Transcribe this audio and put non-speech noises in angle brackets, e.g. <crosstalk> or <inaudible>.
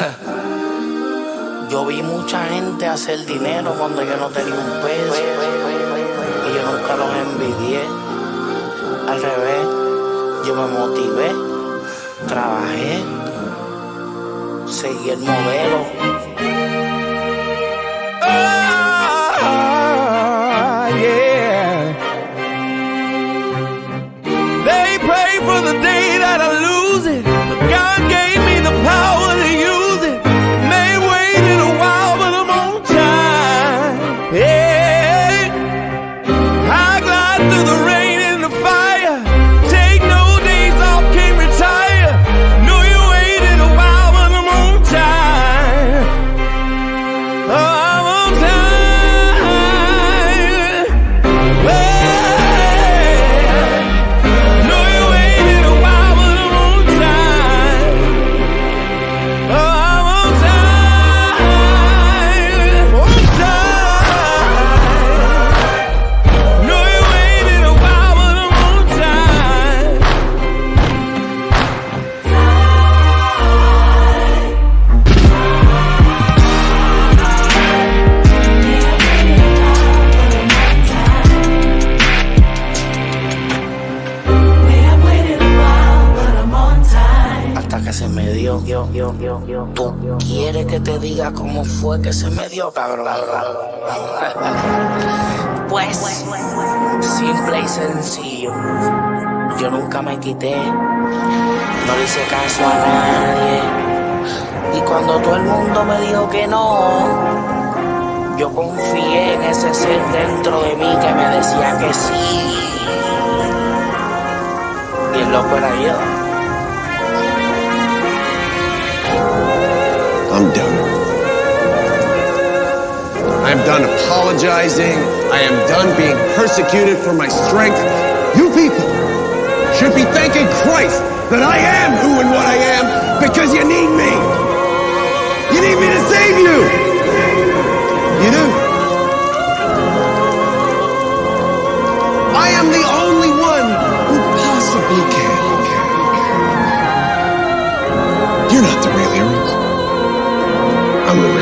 <laughs> Yo vi mucha gente hacer dinero cuando yo no tenía un peso. Y yo nunca los envidié. Al revés, yo me motivé, trabajé, seguí el modelo. Se me dio. Tú quieres que te diga cómo fue que se me dio, cabrón. Pues, simple y sencillo. Yo nunca me quité, no le hice caso a nadie. Y cuando todo el mundo me dijo que no, yo confié en ese ser dentro de mí que me decía que sí. Y el loco era yo. I'm done. I am done apologizing. I am done being persecuted for my strength. You people should be thanking Christ that I am who and what I am because you need me. I'm a